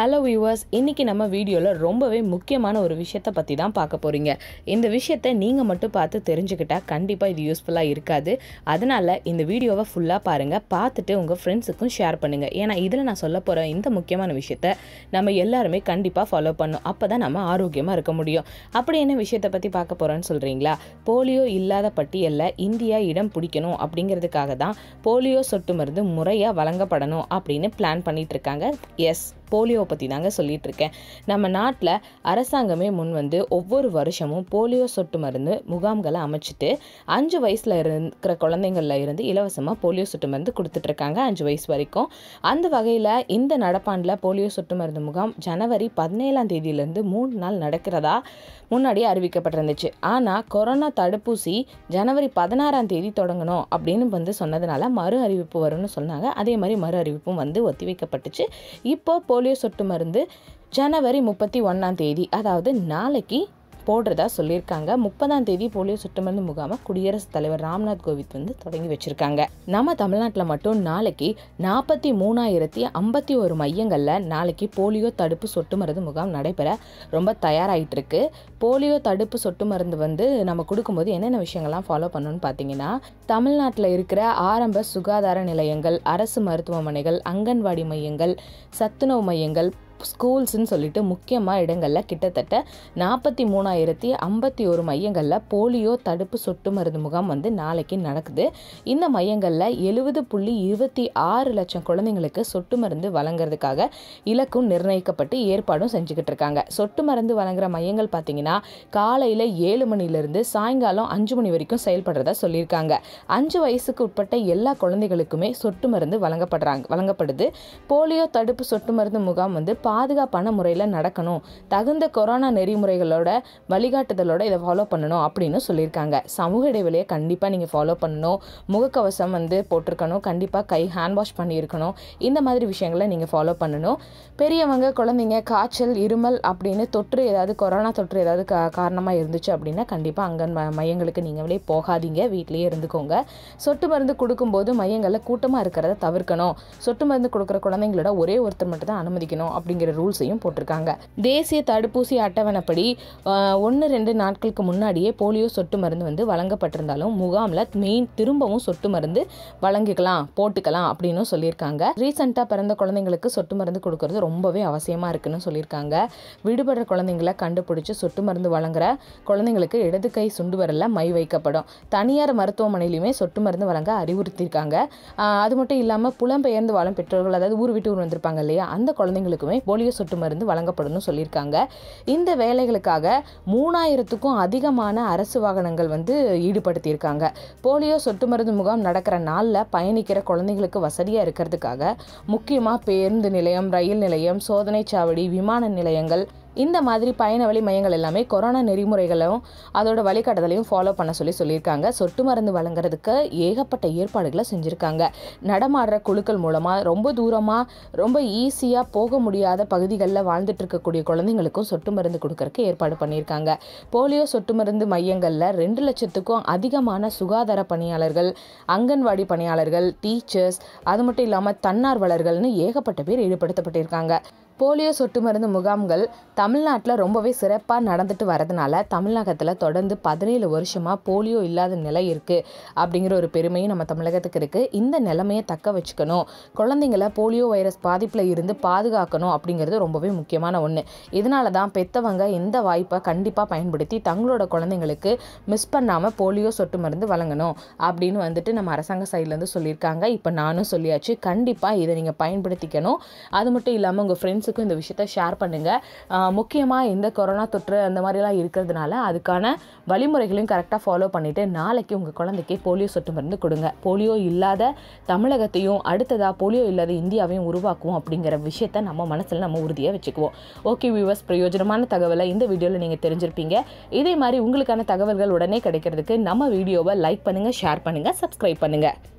Hello viewers இன்றைக்கி நம்ம வீடியோவில் ரொம்பவே முக்கியமான ஒரு விஷயத்தை பற்றி தான் பார்க்க போகிறீங்க இந்த விஷயத்தை நீங்கள் மட்டும் பார்த்து தெரிஞ்சுக்கிட்டால் கண்டிப்பாக இது யூஸ்ஃபுல்லாக இருக்காது. அதனால் இந்த வீடியோவை ஃபுல்லாக பாருங்கள் பார்த்துட்டு உங்கள் ஃப்ரெண்ட்ஸுக்கும் ஷேர் பண்ணுங்கள் ஏன்னா இதில் நான் சொல்ல போகிற இந்த முக்கியமான விஷயத்த நம்ம எல்லாருமே கண்டிப்பாக ஃபாலோ பண்ணணும். அப்போ தான் நம்ம ஆரோக்கியமாக இருக்க முடியும். அப்படி என்ன விஷயத்தை பற்றி பார்க்க போகிறோன்னு சொல்கிறீங்களா போலியோ இல்லாத பட்டியலில் இந்தியா இடம் பிடிக்கணும் அப்படிங்கிறதுக்காக தான் போலியோ சொட்டு மருந்து முறையாக வழங்கப்படணும் அப்படின்னு பிளான் பண்ணிகிட்ருக்காங்க எஸ் போலியோ பற்றி தாங்க சொல்லிகிட்ருக்கேன் இருக்கேன். நம்ம நாட்டில் அரசாங்கமே முன் வந்து ஒவ்வொரு வருஷமும் போலியோ சொட்டு மருந்து முகாம்களை அமைச்சிட்டு அஞ்சு வயசில் இருக்கிற குழந்தைங்கள்ல இருந்து இலவசமாக போலியோ சொட்டு மருந்து கொடுத்துட்ருக்காங்க அஞ்சு வயசு வரைக்கும். அந்த வகையில் இந்த நடப்பாண்டில் போலியோ சொட்டு மருந்து முகாம் ஜனவரி பதினேழாம் தேதியிலேருந்து மூணு நாள் நடக்கிறதா முன்னாடியே அறிவிக்கப்பட்டிருந்துச்சு. ஆனால் கொரோனா தடுப்பூசி ஜனவரி பதினாறாம் தேதி தொடங்கணும் அப்படின்னு வந்து சொன்னதுனால மறு அறிவிப்பு வரும்னு சொன்னாங்க. அதே மாதிரி மறு அறிவிப்பும் வந்து ஒத்திவைக்கப்பட்டுச்சு. இப்போ போலியோ சொட்டு மருந்து ஜனவரி முப்பத்தி ஒன்றாம் தேதி அதாவது நாளைக்கு போடுறதா சொல்லியிருக்காங்க. முப்பதாம் தேதி போலியோ சொட்டு மருந்து முகாமை குடியரசுத் தலைவர் ராம்நாத் கோவிந்த் வந்து தொடங்கி வச்சிருக்காங்க. நம்ம தமிழ்நாட்டில் மட்டும் நாளைக்கு நாற்பத்தி மூணாயிரத்தி ஐம்பத்தி ஒரு மையங்களில் நாளைக்கு போலியோ தடுப்பு சொட்டு மருந்து முகாம் நடைபெற ரொம்ப தயாராகிட்டு இருக்கு போலியோ தடுப்பு சொட்டு மருந்து வந்து நம்ம கொடுக்கும்போது என்னென்ன விஷயங்கள்லாம் ஃபாலோ பண்ணணும்னு பார்த்தீங்கன்னா தமிழ்நாட்டில் இருக்கிற ஆரம்ப சுகாதார நிலையங்கள் அரசு மருத்துவமனைகள் அங்கன்வாடி மையங்கள் சத்துணவு மையங்கள் ஸ்கூல்ஸ்ன்னு சொல்லிட்டு முக்கியமாக இடங்களில் கிட்டத்தட்ட நாற்பத்தி மூணாயிரத்தி ஐம்பத்தி ஒரு மையங்களில் போலியோ தடுப்பு சொட்டு மருந்து முகாம் வந்து நாளைக்கு நடக்குது. இந்த மையங்களில் எழுபது புள்ளி இருபத்தி ஆறு லட்சம் குழந்தைங்களுக்கு சொட்டு மருந்து வழங்குறதுக்காக இலக்கும் நிர்ணயிக்கப்பட்டு ஏற்பாடும் செஞ்சுக்கிட்டு இருக்காங்க. சொட்டு மருந்து வழங்குற மையங்கள் பார்த்தீங்கன்னா காலையில் ஏழு மணிலேருந்து சாயங்காலம் அஞ்சு மணி வரைக்கும் செயல்படுறதா சொல்லியிருக்காங்க. அஞ்சு வயசுக்கு உட்பட்ட எல்லா குழந்தைகளுக்குமே சொட்டு மருந்து வழங்கப்படுறாங்க வழங்கப்படுது. போலியோ தடுப்பு சொட்டு மருந்து முகாம் வந்து பாதுகாப்பான முறையில் நடக்கணும். தகுந்த கொரோனா நெறிமுறைகளோட வழிகாட்டுதலோட இதை ஃபாலோ பண்ணணும் அப்படின்னு சொல்லியிருக்காங்க. சமூக இடைவெளியை கண்டிப்பாக நீங்கள் ஃபாலோ பண்ணணும். முகக்கவசம் வந்து போட்டிருக்கணும். கண்டிப்பாக கை ஹேண்ட் வாஷ் பண்ணியிருக்கணும். இந்த மாதிரி விஷயங்களை நீங்கள் ஃபாலோ பண்ணணும். பெரியவங்க குழந்தைங்க காய்ச்சல் இருமல் அப்படின்னு தொற்று ஏதாவது கொரோனா தொற்று ஏதாவது கா காரணமாக இருந்துச்சு அப்படின்னா கண்டிப்பாக அங்கன் மையங்களுக்கு நீங்களே போகாதீங்க. வீட்லேயே இருந்துக்கோங்க. சொட்டு மருந்து கொடுக்கும்போது மையங்களில் கூட்டமாக இருக்கிறத தவிர்க்கணும். சொட்டு மருந்து கொடுக்குற குழந்தைங்களோட ஒரே ஒருத்தர் மட்டும் தான் அனுமதிக்கணும் அப்படிங்கிற ரூல்ஸையும் போட்டிருக்காங்க. தேசிய தடுப்பூசி அட்டவணைப்படி ஒன்று ரெண்டு நாட்களுக்கு முன்னாடியே போலியோ சொட்டு மருந்து வந்து வழங்கப்பட்டிருந்தாலும் முகாமில் மெயின் திரும்பவும் சொட்டு மருந்து வழங்கிக்கலாம் போட்டுக்கலாம் அப்படின்னு சொல்லியிருக்காங்க. ரீசெண்டாக பிறந்த குழந்தைங்களுக்கு சொட்டு மருந்து கொடுக்கறது ரொம்பவே அவசியமாக இருக்குன்னு சொல்லியிருக்காங்க. விடுபடுற குழந்தைங்களை கண்டுபிடிச்சி சொட்டு மருந்து வழங்குற குழந்தைங்களுக்கு இடது கை சுண்டு வரல மை வைக்கப்படும். தனியார் மருத்துவமனையிலுமே சொட்டு மருந்து வழங்க அறிவுறுத்தியிருக்காங்க. அது மட்டும் இல்லாமல் புலம்பெயர்ந்து வாழும் பெற்றோர்கள் அதாவது ஊர் விட்டு ஊர் வந்திருப்பாங்க இல்லையா அந்த குழந்தைங்களுக்குமே போலியோ சொட்டு மருந்து வழங்கப்படும்னு சொல்லியிருக்காங்க. இந்த வேலைகளுக்காக மூணாயிரத்துக்கும் அதிகமான அரசு வாகனங்கள் வந்து ஈடுபடுத்தியிருக்காங்க. போலியோ சொட்டு மருந்து முகாம் நடக்கிற நாளில் பயணிக்கிற குழந்தைங்களுக்கு வசதியாக இருக்கிறதுக்காக முக்கியமாக பேருந்து நிலையம் ரயில் நிலையம் சோதனை சாவடி விமான நிலையங்கள் இந்த மாதிரி பயண வழி மையங்கள் எல்லாமே கொரோனா நெறிமுறைகளும் அதோட வழிகாட்டுதலையும் ஃபாலோ பண்ண சொல்லி சொல்லியிருக்காங்க. சொட்டு மருந்து வழங்குறதுக்கு ஏகப்பட்ட ஏற்பாடுகளை செஞ்சுருக்காங்க. நடமாடுற குழுக்கள் மூலமாக ரொம்ப தூரமாக ரொம்ப ஈஸியாக போக முடியாத பகுதிகளில் வாழ்ந்துட்டு இருக்கக்கூடிய குழந்தைங்களுக்கும் சொட்டு மருந்து கொடுக்கறக்கு ஏற்பாடு பண்ணியிருக்காங்க. போலியோ சொட்டு மருந்து மையங்களில் ரெண்டு லட்சத்துக்கும் அதிகமான சுகாதார பணியாளர்கள் அங்கன்வாடி பணியாளர்கள் டீச்சர்ஸ் அது மட்டும் இல்லாமல் தன்னார்வலர்கள்னு ஏகப்பட்ட பேர் ஈடுபடுத்தப்பட்டிருக்காங்க. போலியோ சொட்டு மருந்து முகாம்கள் தமிழ்நாட்டில் ரொம்பவே சிறப்பாக நடந்துட்டு வரதுனால தமிழகத்தில் தொடர்ந்து பதினேழு வருஷமாக போலியோ இல்லாத நிலை இருக்குது அப்படிங்கிற ஒரு பெருமையும் நம்ம தமிழகத்துக்கு இருக்குது இந்த நிலைமையை தக்க வச்சுக்கணும். குழந்தைங்கள போலியோ வைரஸ் பாதிப்பில் இருந்து பாதுகாக்கணும் அப்படிங்கிறது ரொம்பவே முக்கியமான ஒன்று இதனால தான் பெத்தவங்க இந்த வாய்ப்பை கண்டிப்பாக பயன்படுத்தி தங்களோட குழந்தைங்களுக்கு மிஸ் பண்ணாமல் போலியோ சொட்டு மருந்து வழங்கணும் அப்படின்னு வந்துட்டு நம்ம அரசாங்க சைட்லேருந்து சொல்லியிருக்காங்க. இப்போ நானும் சொல்லியாச்சு. கண்டிப்பாக இதை நீங்கள் பயன்படுத்திக்கணும். அது மட்டும் இல்லாமல் உங்கள் ஃப்ரெண்ட்ஸ் ஃப்ரெண்ட்ஸுக்கும் இந்த விஷயத்த ஷேர் பண்ணுங்கள் முக்கியமாக இந்த கொரோனா தொற்று அந்த மாதிரிலாம் இருக்கிறதுனால அதுக்கான வழிமுறைகளையும் கரெக்டாக ஃபாலோ பண்ணிவிட்டு நாளைக்கு உங்கள் குழந்தைக்கு போலியோ சொட்டு மருந்து கொடுங்க. போலியோ இல்லாத தமிழகத்தையும் அடுத்ததாக போலியோ இல்லாத இந்தியாவையும் உருவாக்குவோம் அப்படிங்கிற விஷயத்த நம்ம மனசில் நம்ம உறுதியாக வச்சுக்குவோம். ஓகே வியூவர்ஸ் பிரயோஜனமான தகவலை இந்த வீடியோவில் நீங்கள் தெரிஞ்சிருப்பீங்க. இதே மாதிரி உங்களுக்கான தகவல்கள் உடனே கிடைக்கிறதுக்கு நம்ம வீடியோவை லைக் பண்ணுங்கள் ஷேர் பண்ணுங்கள் சப்ஸ்கிரைப் பண்ணுங்கள்